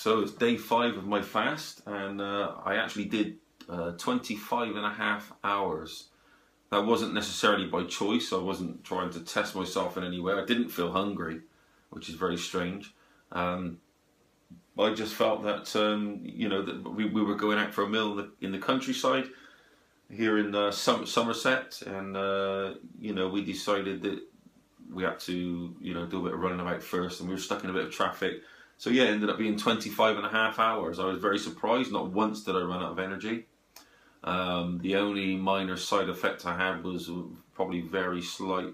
So it's day five of my fast, and uh, I actually did uh, 25 and a half hours. That wasn't necessarily by choice. I wasn't trying to test myself in any way. I didn't feel hungry, which is very strange. Um, I just felt that um, you know that we, we were going out for a meal in the, in the countryside here in uh, Somerset, and uh, you know we decided that we had to you know do a bit of running about first, and we were stuck in a bit of traffic. So yeah, it ended up being 25 and a half hours. I was very surprised. Not once did I run out of energy. Um, the only minor side effect I had was probably very slight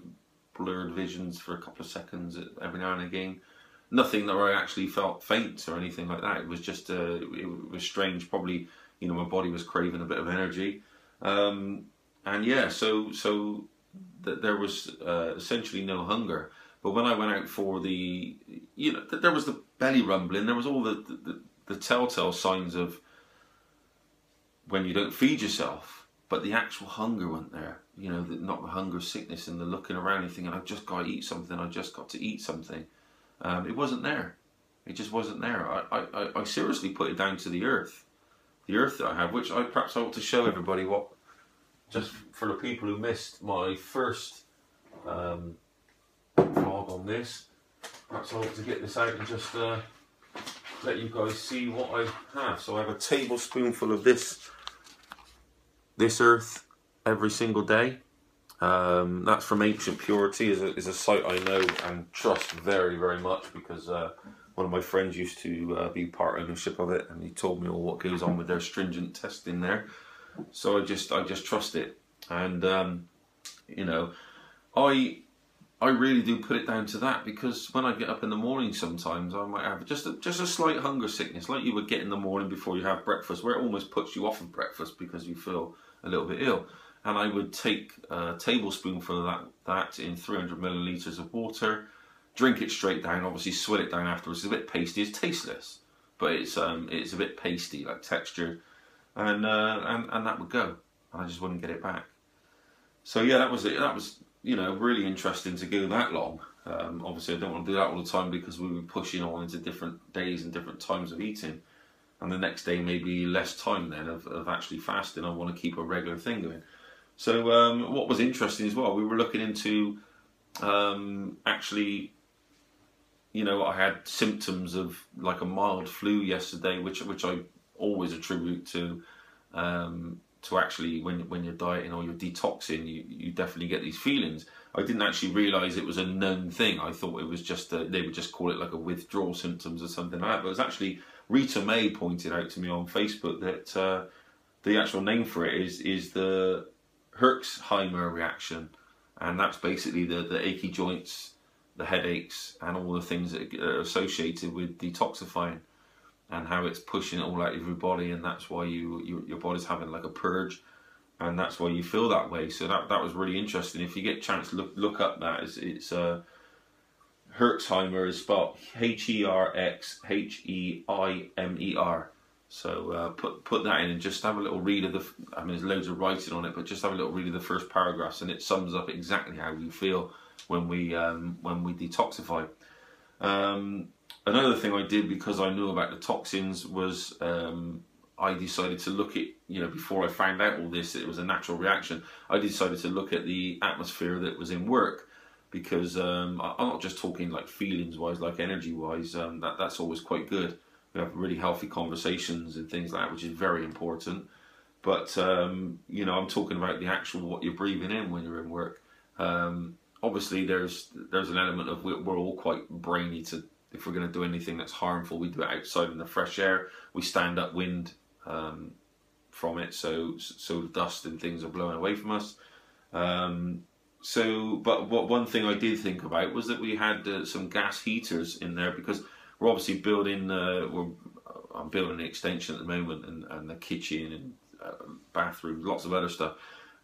blurred visions for a couple of seconds every now and again. Nothing that I actually felt faint or anything like that. It was just uh, it was strange. Probably you know my body was craving a bit of energy. Um, and yeah, so so th- there was uh, essentially no hunger. But when I went out for the, you know, th- there was the belly rumbling. There was all the, the, the telltale signs of when you don't feed yourself, but the actual hunger went there. You know, the, not the hunger sickness and the looking around and thinking, I've just got to eat something. I've just got to eat something. Um, it wasn't there. It just wasn't there. I, I, I seriously put it down to the earth the earth that I have, which I perhaps I want to show everybody what, just for the people who missed my first um, vlog on this. Perhaps I want to get this out and just uh, let you guys see what I have. So I have a tablespoonful of this, this earth every single day. Um, that's from Ancient Purity, is a, is a site I know and trust very, very much because uh, one of my friends used to uh, be part ownership of it, and he told me all what goes on with their stringent testing there. So I just I just trust it, and um, you know, I I really do put it down to that because when I get up in the morning, sometimes I might have just a, just a slight hunger sickness, like you would get in the morning before you have breakfast, where it almost puts you off of breakfast because you feel a little bit ill. And I would take a tablespoonful of that that in 300 milliliters of water drink it straight down. Obviously, swill it down afterwards. It's a bit pasty. It's tasteless, but it's um it's a bit pasty, like texture, and uh, and and that would go, and I just wouldn't get it back. So yeah, that was it. That was you know really interesting to go that long. Um, obviously, I don't want to do that all the time because we were pushing on into different days and different times of eating. And the next day maybe less time then of, of actually fasting. I want to keep a regular thing going. So um, what was interesting as well, we were looking into um, actually you know, I had symptoms of like a mild flu yesterday, which which I always attribute to um, to actually when when you're dieting or you're detoxing, you you definitely get these feelings. I didn't actually realise it was a known thing. I thought it was just a, they would just call it like a withdrawal symptoms or something like that. But it was actually Rita May pointed out to me on Facebook that uh, the actual name for it is is the Herxheimer reaction, and that's basically the the achy joints the headaches and all the things that are associated with detoxifying and how it's pushing it all out of your body and that's why you, you your body's having like a purge and that's why you feel that way. So that that was really interesting. If you get a chance look look up that. It's, it's uh Herxheimer is spelled H-E-R-X-H-E-I-M-E-R so uh, put put that in and just have a little read of the I mean there's loads of writing on it but just have a little read of the first paragraphs and it sums up exactly how you feel when we um, when we detoxify. Um, another thing I did because I knew about the toxins was um, I decided to look at you know before I found out all this it was a natural reaction. I decided to look at the atmosphere that was in work because um, I'm not just talking like feelings wise, like energy wise. Um, that that's always quite good. We have really healthy conversations and things like that, which is very important. But um, you know, I'm talking about the actual what you're breathing in when you're in work. Um, obviously there's there's an element of we're, we're all quite brainy to if we're going to do anything that's harmful we do it outside in the fresh air. We stand upwind um, from it so so dust and things are blowing away from us. Um, so but what one thing I did think about was that we had uh, some gas heaters in there because we're obviously building uh, we're I'm building an extension at the moment and, and the kitchen and uh, bathroom lots of other stuff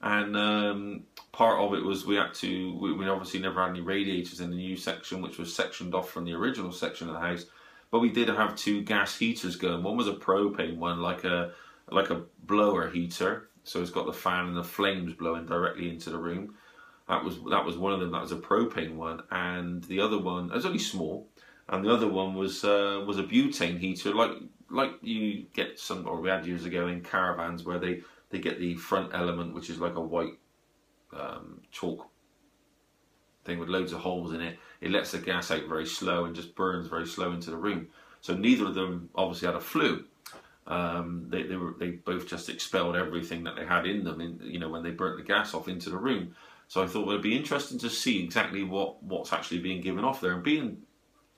and um, part of it was we had to we, we, obviously never had any radiators in the new section which was sectioned off from the original section of the house. But we did have two gas heaters going. One was a propane one like a like a blower heater. So it's got the fan and the flames blowing directly into the room. That was that was one of them. That was a propane one. And the other one it was only small. And the other one was uh, was a butane heater, like like you get some, or we had years ago in caravans where they they get the front element, which is like a white um, chalk thing with loads of holes in it. It lets the gas out very slow and just burns very slow into the room. So neither of them obviously had a flue. Um, they, they were they both just expelled everything that they had in them. In, you know when they burnt the gas off into the room. So I thought it would be interesting to see exactly what what's actually being given off there, and being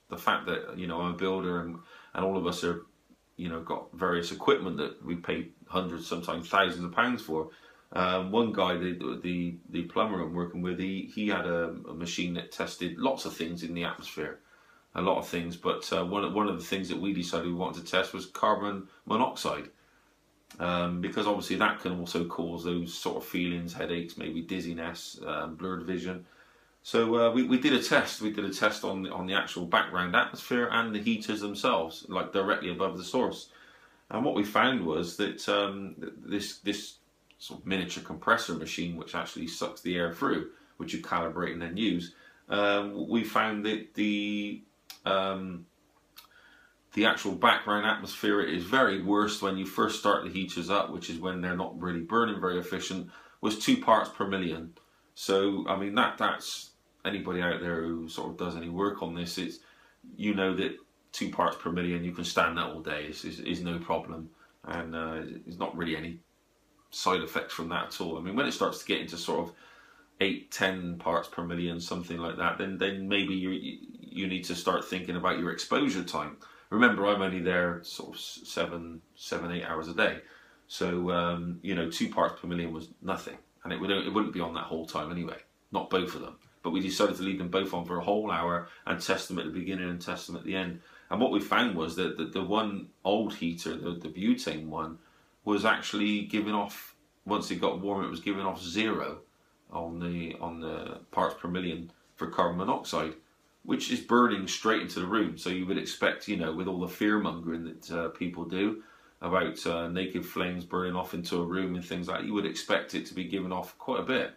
the fact that you know I'm a builder and and all of us are you know got various equipment that we pay hundreds, sometimes thousands of pounds for. Um, one guy, the, the the plumber I'm working with, he he had a, a, machine that tested lots of things in the atmosphere, a lot of things. But uh, one one of the things that we decided we wanted to test was carbon monoxide, um, because obviously that can also cause those sort of feelings, headaches, maybe dizziness, um, blurred vision. So uh, we, we did a test. We did a test on the, on the actual background atmosphere and the heaters themselves, like directly above the source. And what we found was that um, this this sort of miniature compressor machine, which actually sucks the air through, which you calibrate and then use, um, we found that the um, the actual background atmosphere is very worse when you first start the heaters up, which is when they're not really burning very efficient, was two parts per million. So I mean that that's anybody out there who sort of does any work on this, it's you know that two parts per million, you can stand that all day. Is is no problem, and uh, there's not really any side effects from that at all. I mean, when it starts to get into sort of eight, ten parts per million, something like that, then then maybe you you need to start thinking about your exposure time. Remember, I'm only there sort of seven, seven, eight hours a day, so um, you know, two parts per million was nothing, and it would it wouldn't be on that whole time anyway. Not both of them, but we decided to leave them both on for a whole hour and test them at the beginning and test them at the end. And what we found was that the, the one old heater, the, the butane one, was actually giving off once it got warm, it was giving off zero on the on the parts per million for carbon monoxide, which is burning straight into the room. So you would expect, you know, with all the fear mongering that uh, people do about uh, naked flames burning off into a room and things like that, you would expect it to be giving off quite a bit,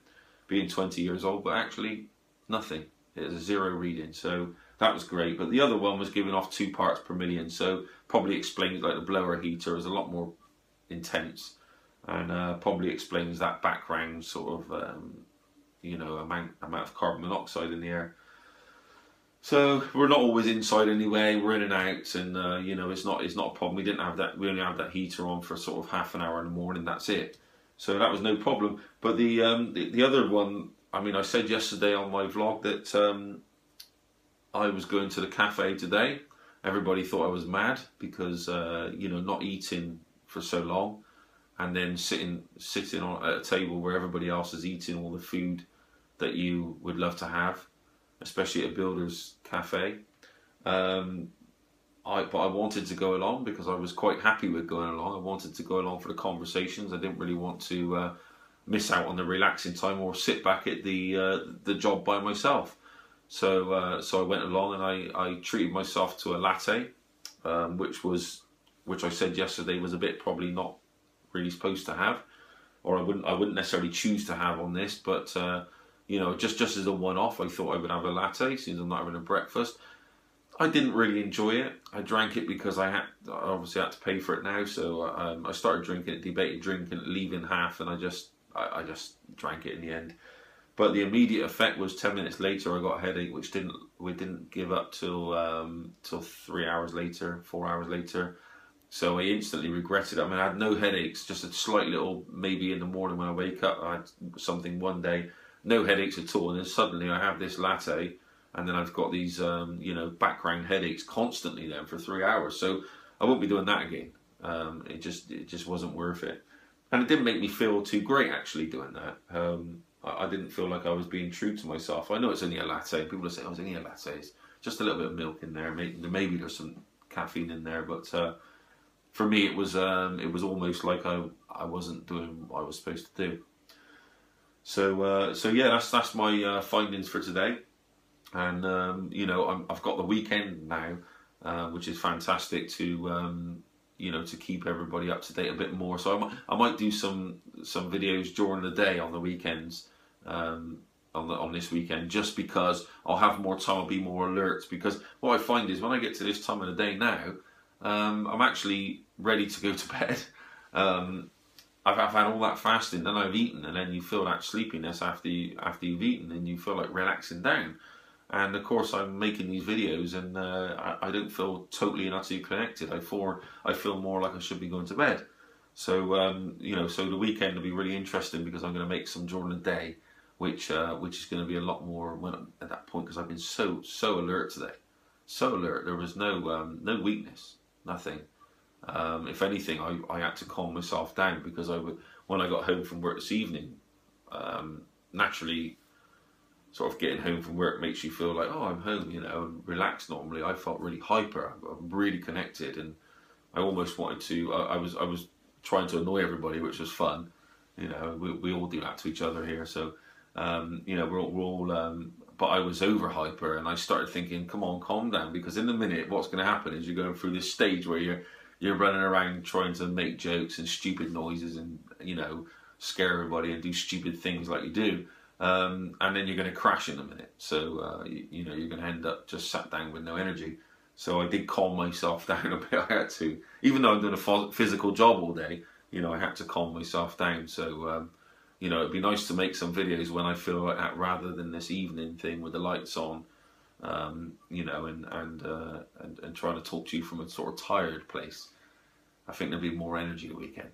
being 20 years old, but actually nothing. It was a zero reading. So that was great. But the other one was giving off two parts per million, so probably explains like the blower heater is a lot more intense, and uh, probably explains that background sort of um, you know amount amount of carbon monoxide in the air. So we're not always inside anyway. We're in and out, and uh, you know it's not it's not a problem. We didn't have that. We only had that heater on for sort of half an hour in the morning. That's it. So that was no problem. But the um, the, the other one, I mean, I said yesterday on my vlog that um, I was going to the cafe today. Everybody thought I was mad because uh, you know not eating for so long, and then sitting sitting on at a table where everybody else is eating all the food that you would love to have, especially at a builder's cafe. Um, I, but I wanted to go along because I was quite happy with going along. I wanted to go along for the conversations. I didn't really want to uh, miss out on the relaxing time or sit back at the uh, the job by myself. So uh, so I went along and I, I treated myself to a latte, um, which was which I said yesterday was a bit probably not really supposed to have, or I wouldn't I wouldn't necessarily choose to have on this, but uh, you know just just as a one off, I thought I would have a latte since I'm not having a breakfast. I didn't really enjoy it. I drank it because I had obviously had to pay for it now, so um, I started drinking it, debated drinking it, leaving half, and I just I, I just drank it in the end. But the immediate effect was ten minutes later I got a headache, which didn't we didn't give up till um, till three hours later, four hours later. So I instantly regretted it. I mean, I had no headaches, just a slight little maybe in the morning when I wake up. I had something one day, no headaches at all, and then suddenly I have this latte, and then I've got these um, you know background headaches constantly then for three hours. So I won't be doing that again. Um, it just it just wasn't worth it, and it didn't make me feel too great actually doing that. Um, I, I, didn't feel like I was being true to myself. I know it's only a latte. People are saying, "Oh, it's only a latte." It's just a little bit of milk in there. Maybe, maybe there's some caffeine in there, but uh, for me, it was um, it was almost like I I wasn't doing what I was supposed to do. So uh, so yeah, that's that's my uh, findings for today, and um, you know i have got the weekend now, uh, which is fantastic to um, you know to keep everybody up to date a bit more. So I might, I might do some some videos during the day on the weekends, um, on, the, on this weekend just because I'll have more time, I'll be more alert. Because what I find is when I get to this time of the day now, um, I'm actually ready to go to bed. Um, I've, I've, had all that fasting, then I've eaten, and then you feel that sleepiness after you, after you've eaten, and you feel like relaxing down. And of course, I'm making these videos, and uh, I, I, don't feel totally and utterly connected. I feel I feel more like I should be going to bed. So um, you know, so the weekend will be really interesting because I'm going to make some during the day, which uh, which is going to be a lot more when, at that point because I've been so so alert today, so alert. There was no um, no weakness, nothing. Um, if anything, I, I had to calm myself down because I would when I got home from work this evening. Um, naturally, sort of getting home from work makes you feel like, oh, I'm home, you know, and relaxed normally. I felt really hyper. I'm really connected, and I almost wanted to. I, I was I was trying to annoy everybody, which was fun. You know, we, we all do that to each other here. So, um, you know, we're all, we're all um, but I was over hyper, and I started thinking, come on, calm down, because in a minute, what's going to happen is you're going through this stage where you're you're running around trying to make jokes and stupid noises, and you know, scare everybody and do stupid things like you do um, and then you're going to crash in a minute. So uh, you, you, know you're going to end up just sat down with no energy. So I did calm myself down a bit. I had to, even though I'm doing a physical job all day. You know, I had to calm myself down. So um, you know, it'd be nice to make some videos when I feel like that, rather than this evening thing with the lights on. Um, you know, and and, uh, and and trying to talk to you from a sort of tired place. I think there'll be more energy the weekend.